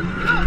Ah!